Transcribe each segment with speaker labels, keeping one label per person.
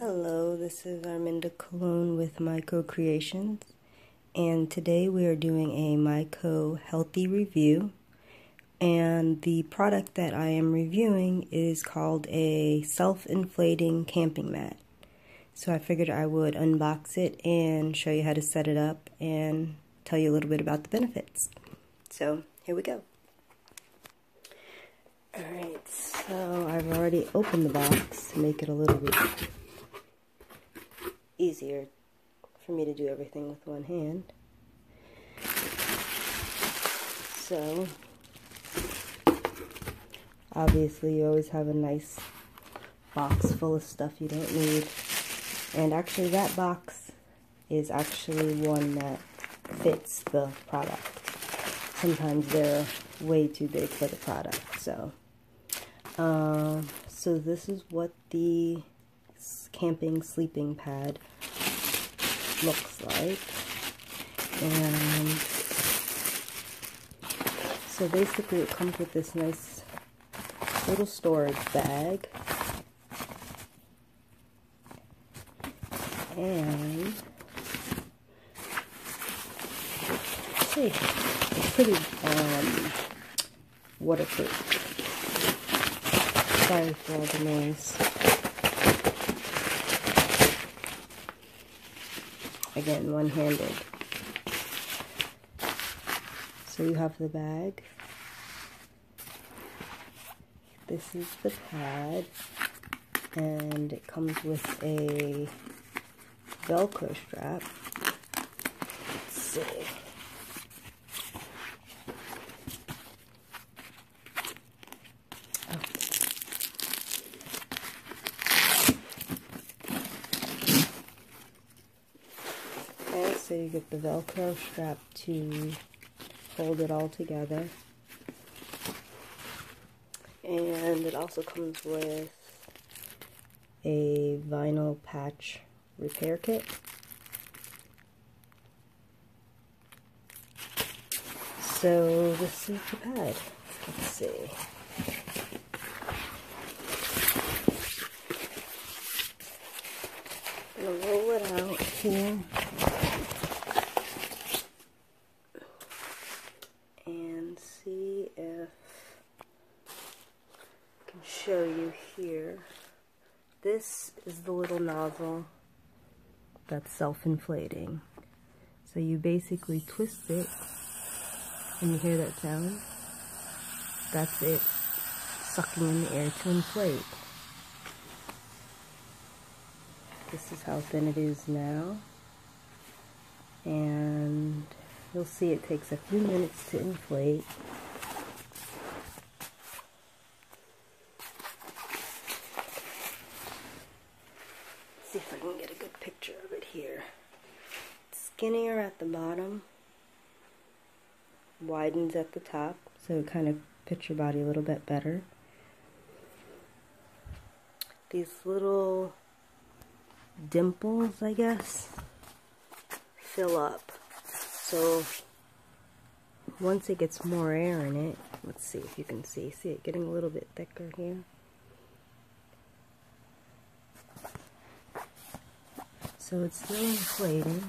Speaker 1: Hello, this is Arminda Cologne with MyCoCreations, and today we are doing a Myco Healthy review. And the product that I am reviewing is called a self inflating camping mat. So I figured I would unbox it and show you how to set it up and tell you a little bit about the benefits. So here we go. Alright, so I've already opened the box to make it a little bit easier for me to do everything with one hand. So, obviously you always have a nice box full of stuff you don't need. And actually that box is actually one that fits the product. Sometimes they're way too big for the product, so. Um, so this is what the camping sleeping pad looks like. And so basically it comes with this nice little storage bag. And see, it's pretty um, waterproof. Sorry for all the noise. Again one-handed. So you have the bag. This is the pad and it comes with a velcro strap. Let's see so you get the velcro strap to hold it all together. And it also comes with a vinyl patch repair kit. So this is the pad. Let's see. Gonna roll it out here show you here. This is the little nozzle that's self-inflating. So you basically twist it, and you hear that sound? That's it sucking in the air to inflate. This is how thin it is now. And you'll see it takes a few minutes to inflate. I can get a good picture of it here. skinnier at the bottom, widens at the top, so it kind of fits your body a little bit better. These little dimples, I guess, fill up. So once it gets more air in it, let's see if you can see. See it getting a little bit thicker here. So it's still inflating.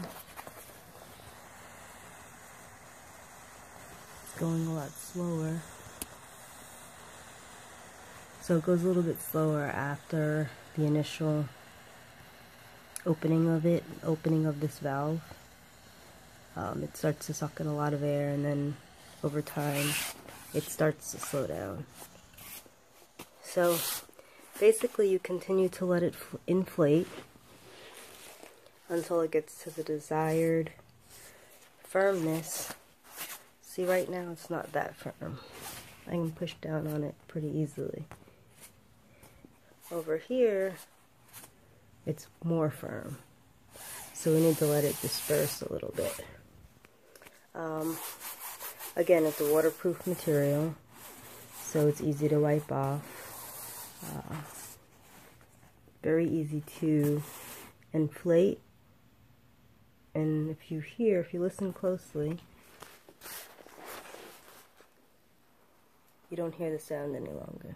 Speaker 1: It's going a lot slower. So it goes a little bit slower after the initial opening of it, opening of this valve. Um, it starts to suck in a lot of air and then over time it starts to slow down. So basically you continue to let it inflate until it gets to the desired firmness. See, right now it's not that firm. I can push down on it pretty easily. Over here, it's more firm. So we need to let it disperse a little bit. Um, again, it's a waterproof material, so it's easy to wipe off. Uh, very easy to inflate and if you hear, if you listen closely, you don't hear the sound any longer.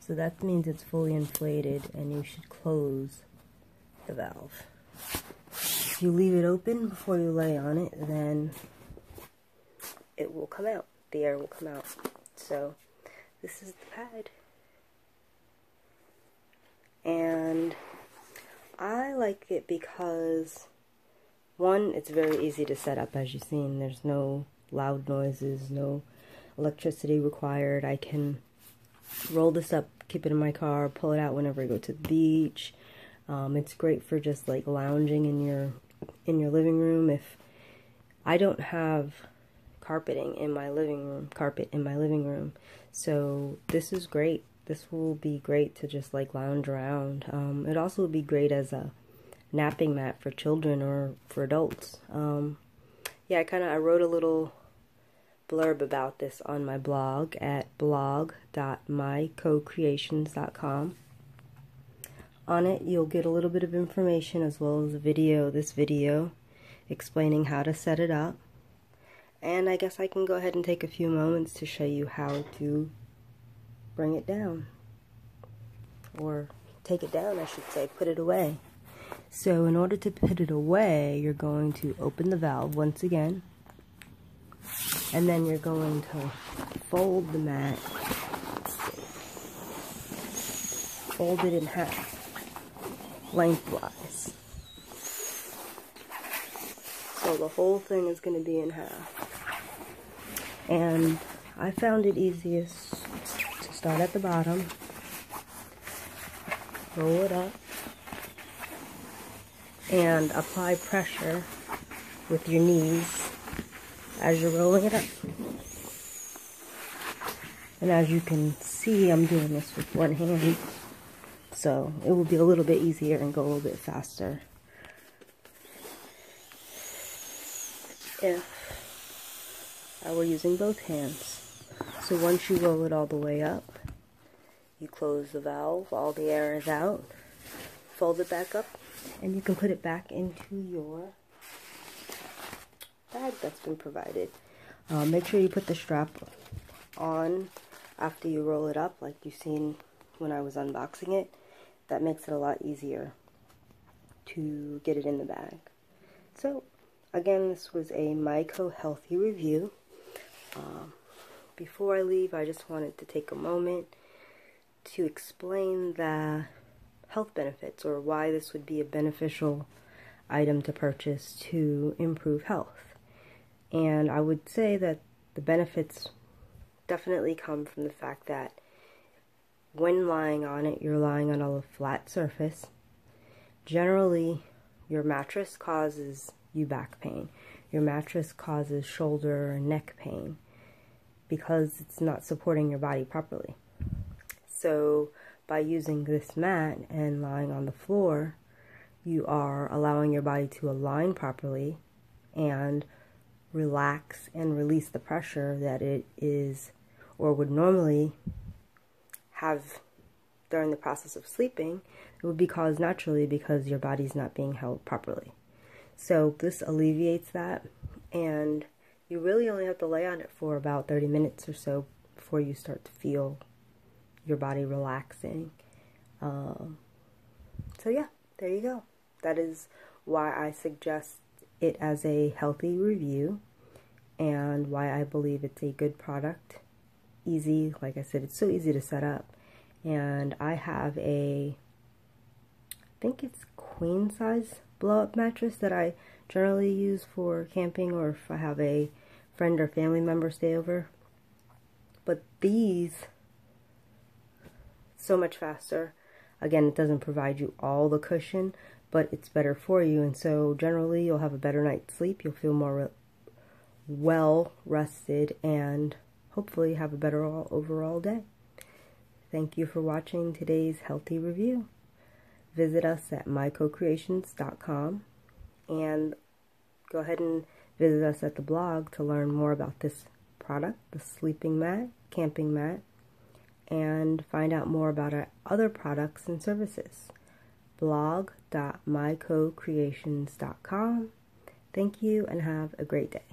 Speaker 1: So that means it's fully inflated and you should close the valve. If you leave it open before you lay on it, then it will come out. The air will come out. So this is the pad. And I like it because one, it's very easy to set up as you've seen. There's no loud noises, no electricity required. I can roll this up, keep it in my car, pull it out whenever I go to the beach. Um, it's great for just like lounging in your in your living room. If I don't have carpeting in my living room, carpet in my living room, so this is great. This will be great to just like lounge around. Um, it also would be great as a napping mat for children or for adults. Um, yeah, I kind of I wrote a little blurb about this on my blog at blog.mycocreations.com. On it, you'll get a little bit of information as well as a video, this video, explaining how to set it up. And I guess I can go ahead and take a few moments to show you how to bring it down. Or take it down, I should say, put it away. So in order to put it away, you're going to open the valve once again. And then you're going to fold the mat. Fold it in half, lengthwise. So the whole thing is going to be in half. And I found it easiest to start at the bottom, roll it up, and apply pressure with your knees as you're rolling it up. And as you can see, I'm doing this with one hand, so it will be a little bit easier and go a little bit faster. If I were using both hands. So once you roll it all the way up, you close the valve, all the air is out, fold it back up, and you can put it back into your bag that's been provided. Uh, make sure you put the strap on after you roll it up like you've seen when I was unboxing it. That makes it a lot easier to get it in the bag. So again, this was a Myco Healthy review. Uh, before I leave, I just wanted to take a moment to explain the health benefits or why this would be a beneficial item to purchase to improve health. And I would say that the benefits definitely come from the fact that when lying on it, you're lying on a flat surface. Generally, your mattress causes you back pain. Your mattress causes shoulder or neck pain because it's not supporting your body properly. So, by using this mat and lying on the floor, you are allowing your body to align properly and relax and release the pressure that it is or would normally have during the process of sleeping. It would be caused naturally because your body's not being held properly. So this alleviates that and you really only have to lay on it for about 30 minutes or so before you start to feel your body relaxing. Um, so yeah, there you go. That is why I suggest it as a healthy review and why I believe it's a good product. Easy, like I said, it's so easy to set up. And I have a, I think it's queen size blow up mattress that I generally use for camping or if I have a friend or family member stay over. But these so much faster. Again, it doesn't provide you all the cushion, but it's better for you. And so generally you'll have a better night's sleep. You'll feel more well rested and hopefully have a better overall day. Thank you for watching today's healthy review. Visit us at mycocreations.com and go ahead and visit us at the blog to learn more about this product, the sleeping mat, camping mat, and find out more about our other products and services. blog.mycocreations.com. Thank you and have a great day.